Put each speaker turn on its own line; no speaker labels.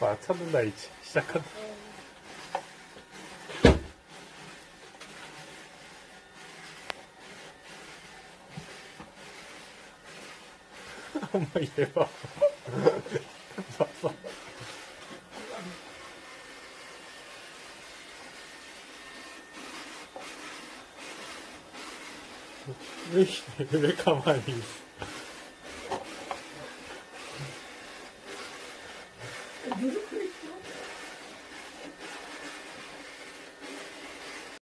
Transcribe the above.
와, 찾는다, 이제. 시작한다. 엄마, 얘 봐. 上構いい。